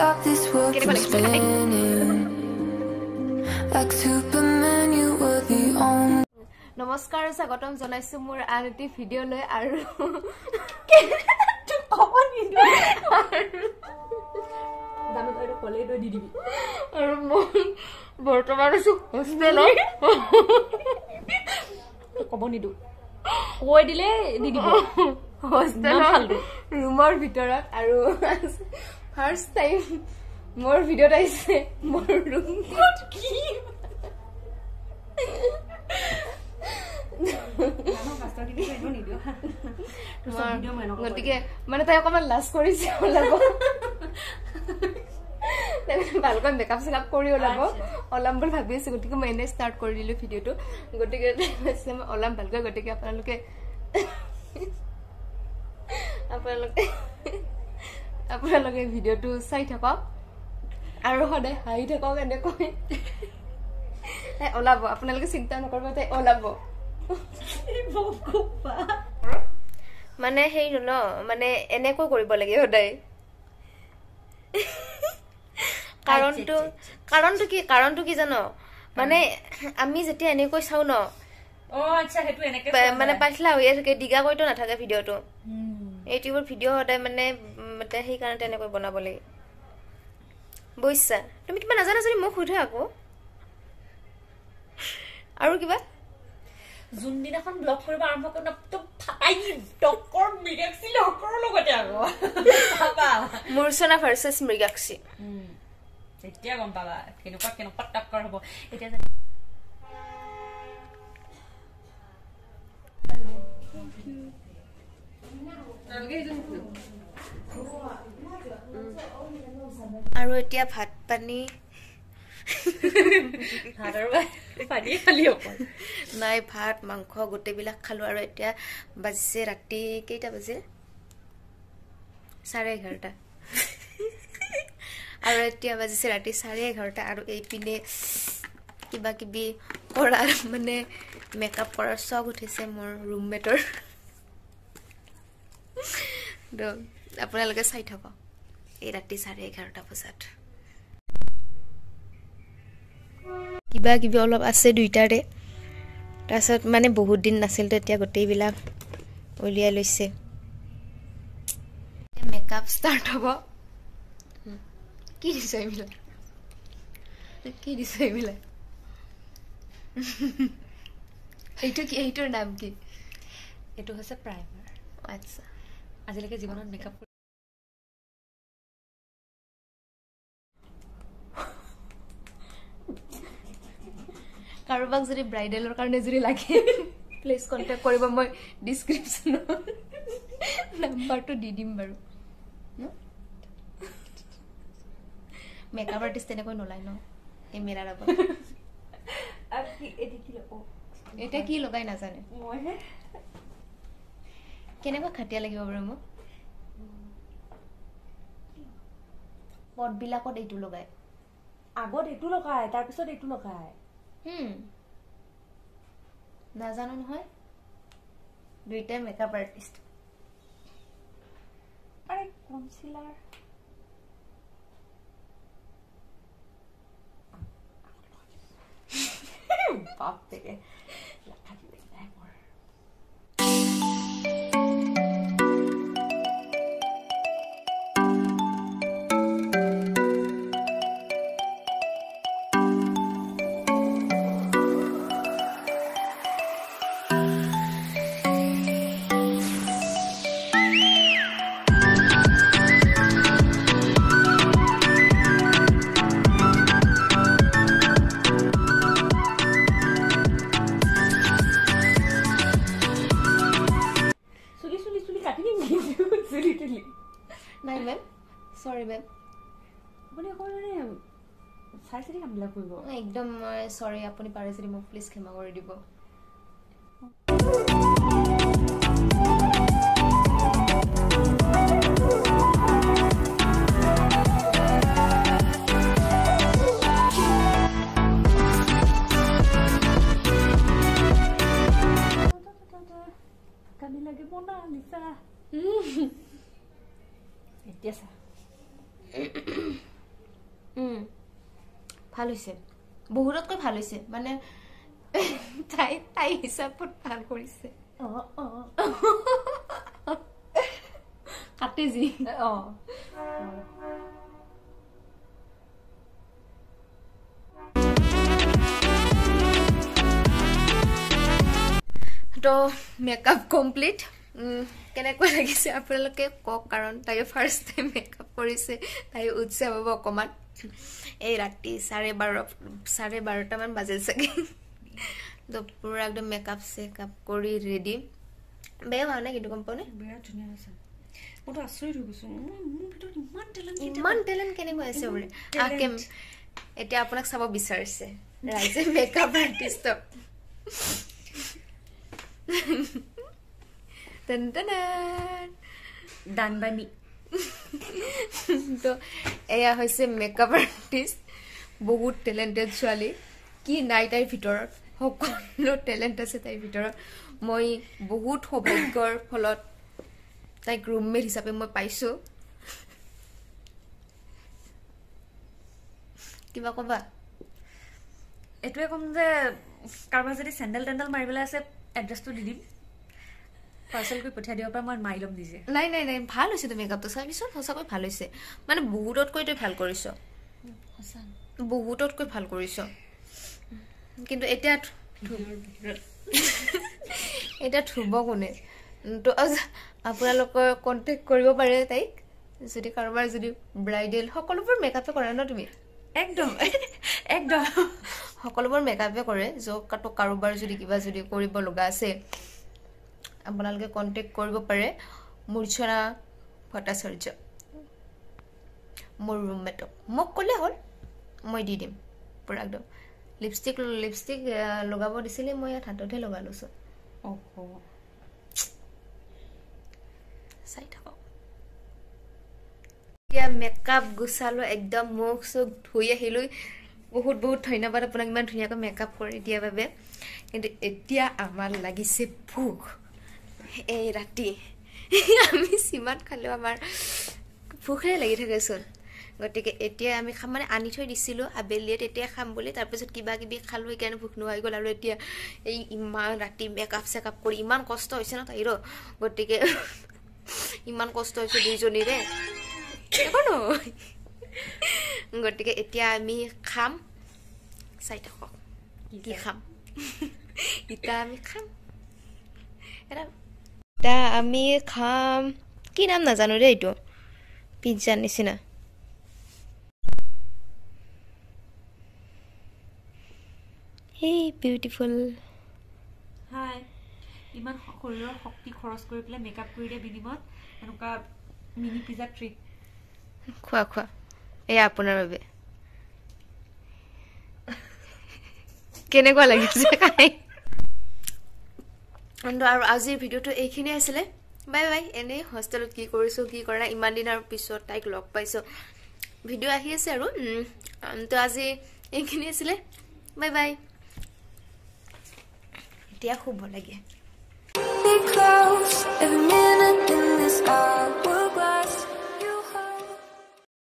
stop this world from it. spinning. Like Superman, you were the only. নমস্কাৰ স্বাগতম জনাইছো মোৰ আন এটি ভিডিঅ'লৈ আৰু আৰু মই বৰ্তমান আছো হোষ্টেলত ক'ব নিদো কৈ দিলে দি দিব হোষ্টেলৰ ৰুমৰ ভিতৰত আৰু ফাৰ্ষ্ট টাইম মোৰ ভিডিঅ'ত আহিছে মোৰ ৰুমত কি গতিকে মানে তাই অকমান লাজ কৰিছে ওলাব ভালকৈ মেকআপ চেকআপ কৰি ওলাব ওলাম বুলি ভাবি আছো গতিকে মই এনেই ষ্টাৰ্ট কৰি দিলো ভিডিঅ'টো গতিকে মই ওলাম ভালকৈ গতিকে আপোনালোকে আপোনালোকে আপোনালোকে ভিডিঅ'টো চাই থাকক। আৰু সদায় হাঁহি থাকক এনেকৈ ওলাব। আপোনালোকে চিন্তা নকৰিব তাই ওলাব। মানে হেৰি ন মানে এনেকৈ কৰিব লাগে সদায়। কাৰণটো কাৰণটো কি কাৰণটো কি জান? মানে আমি যেতিয়া এনেকৈ চাওঁ ন অ আচ্ছা সেইটো এনেকে পা- মানে পাছলা হৈয়ে থাকে দীঘা কৰিতো নাথাকে ভিডিঅ'টো। ইউটিউবৰ ভিডিঅ' সদায় মানে এতিয়া সেইকাৰণে তেনেকৈ বনাব লাগে। বুজিছা তুমি কিবা নাজানা যদি মোক সোধা আকৌ। আৰু কিবা? যোনদিনাখন ব্লগ কৰিব আৰম্ভ কৰিম চাবা। মূৰ্চনা ভাৰ্চেছ মৃগাক্ষী। তেতিয়া গম পাবা কেনেকুৱা কেনেকুৱা টক্কৰ হ'ব। এতিয়া জানি আৰু এতিয়া ভাত পানী। ভাত আৰু পানী খালি অকল। নাই ভাত মাংস গোটেইবিলাক খালোঁ আৰু এতিয়া বাজিছে ৰাতি কেইটা বাজিল? চাৰে এঘাৰটা। আৰু এতিয়া বাজিছে ৰাতি চাৰে এঘাৰটা আৰু এইপিনে কিবা কিবি কৰাৰ মানে মেকআপ কৰাৰ চখ উঠিছে মোৰ ৰুমমেটৰ আপোনালোকে চাই থাকক এই ৰাতি চাৰে এঘাৰটা বজাত। কিবা কিবি অলপ আছে দুইটাৰে। তাৰপিছত মানে বহুত দিন নাছিল তো এতিয়া গোটেইবিলাক উলিয়াই লৈছে। মেকআপ ষ্টাৰ্ট হ'ব। কি দিছ এইবিলাক? কি দিছ এইবিলাক? এইটো কি এইটোৰ নাম কি? এইটো হৈছে প্ৰাইমাৰ আচ্ছা। আজিলৈকে জীৱনত মেকআপ কাৰোবাক যদি ব্ৰাইডেলৰ কাৰণে যদি লাগে প্লিজ কণ্টেক্ট কৰিব মই ডিছক্ৰিপশ্যনত নাম্বাৰটো দি দিম বাৰু। মেকআপ আৰ্টিষ্ট তেনেকৈ নোলায় ন? কেমেৰাৰ আগত। এতিয়া কি লগাই নাজানে? কেনেকুৱা খাটিয়া লাগিব বাৰু মোক? পদবিলাকত এইটো লগাই। আগত এইটো লগাই তাৰপিছত এইটো হুম। নাজানো নহয়। দুইটাই মেকআপ আৰ্টিষ্ট আৰে কনচিলাৰ বাপৰে চাই চাই কামবিলাক কৰিব। একদম মই চৰি আপুনি পাৰে যদি মোক প্লিজ ক্ষমা কৰি দিব। লিচা। এতিয়া চা। ভাল হৈছে। বহুততকৈ ভাল হৈছে। মানে তাই তাই হিচাপত ভাল কৰিছে। কাটে যি। অঁ। তো মেকআপ কমপ্লিট কেনেকুৱা লাগিছে আপোনালোকে কওক কাৰণ তাইও ফাৰ্ষ্ট টাইম মেকআপ কৰিছে তাই উৎসাহ হ'ব অকণমান। এই ৰাতি চাৰে বাৰ চাৰে বাৰটামান বাজে চাগে। তো পূৰা একদম মেকআপ চেকআপ কৰি ৰেডি বেয়া হোৱা নাই কিন্তু গম পাওঁনে বিৰাট ধুনীয়া হৈছে। মইতো আচৰিত হৈ গৈছো। মই মোৰ ভিতৰত ইমান টেলেণ্ট ইমান টেলেণ্ট কেনেকৈ আছে বোলে? এতিয়া আপোনাক চাব বিচাৰিছে ৰাইজে মেকআপ আৰ্টিষ্টক তেন তেনান। ডান বাই মি তো এয়া হৈছে মেকআপ আৰ্টিষ্ট বহুত টেলেণ্টেড ছোৱালী। কি নাই তাইৰ ভিতৰত সকলো টেলেণ্ট আছে তাইৰ ভিতৰত। মই বহুত সৌভাগ্যৰ ফলত তাইক ৰুমমেট হিচাপে মই পাইছোঁ। কিবা ক'বা? এইটোৱে ক'ম যে কাৰোবাৰ যদি চেণ্ডেল টেণ্ডেল মাৰিবলৈ আছে এড্ৰেছটো দি দিম। পাৰ্চেল কৰি পঠিয়াই দিব পৰা মই মাৰি ল'ম নিজে নাই নাই নাই ভাল হৈছে তো মেকআপটো চাবিচোন সঁচাকৈ ভাল হৈছে। মানে বহুততকৈ তই ভাল কৰিছ। বহুততকৈ ভাল কৰিছ। কিন্তু এতিয়া এতিয়া ধুব কোনে? তো আপোনালোকৰ কণ্টেক্ট কৰিব পাৰে তাইক। যদি কাৰোবাৰ যদি ব্ৰাইডেল সকলোবোৰ মেকআপে কৰে ন তুমি? একদম। একদম। সকলোবোৰ মেকআপে কৰে য'ত কাৰোবাৰ যদি কিবা যদি কৰিব লগা আছে। আপোনালোকে কণ্টেক্ট কৰিব পাৰে মূৰ্চনা ভট্টাচাৰ্য মোৰ ৰুমমেটক মোক ক'লে হ'ল মই দি দিম পূৰা একদম। লিপষ্টিক লিপষ্টিক লগাব দিছিলে মই ইয়াত হাততহে লগালোঁ চোন। চাই থাকক। এতিয়া মেকআপ গুচালোঁ একদম মুখ চুখ ধুই আহিলোঁ। বহুত বহুত ধন্যবাদ আপোনাক ইমান ধুনীয়াকৈ মেকআপ কৰি দিয়াৰ বাবে। কিন্তু এতিয়া আমাৰ লাগিছে ভোক এই ৰাতি। আমি যিমান খালেও আমাৰ ভোকহে লাগি থাকেচোন গতিকে এতিয়া আমি খাম মানে আনি থৈ দিছিলোঁ আবেলিয়ে তেতিয়া খাম বুলি তাৰপিছত কিবা কিবি খালোঁ সেইকাৰণে ভোক নোহোৱা হৈ গ'ল আৰু এতিয়া এই ইমান ৰাতি মেকআপ চেকআপ কৰি ইমান কষ্ট হৈছে ন তাইৰো। গতিকে ইমান কষ্ট হৈছে দুইজনীৰে। একো নহয়। গতিকে এতিয়া আমি খাম। চাই থাকক। কি খাম? ইতা আমি খাম। এটা আমি খাম কি নাম নাজানো দেই এইটো। পিজ্জাৰ নিচিনা। সেই বিউটিফুল হাই ইমান শৰীৰৰ শক্তি খৰচ কৰি পেলাই মেকআপ কৰি দিয়া বিনিময়ত এনেকুৱা মিনি পিজ্জা ট্ৰিট খোৱা খোৱা। এয়া আপোনাৰ বাবে। কেনেকুৱা লাগিছে খাই? আৰু আজিৰ ভিডিঅ'টো এইখিনিয়ে আছিলে। বাই বাই এনেই হোষ্টেলত কি কৰিছোঁ কি কৰা নাই ইমান দিনৰ পিছত তাইক লগ পাইছোঁ। ভিডিঅ' আহি আছে আৰু তো আজি এইখিনি আছিলে। Bye bye. এতিয়া শুব লাগে।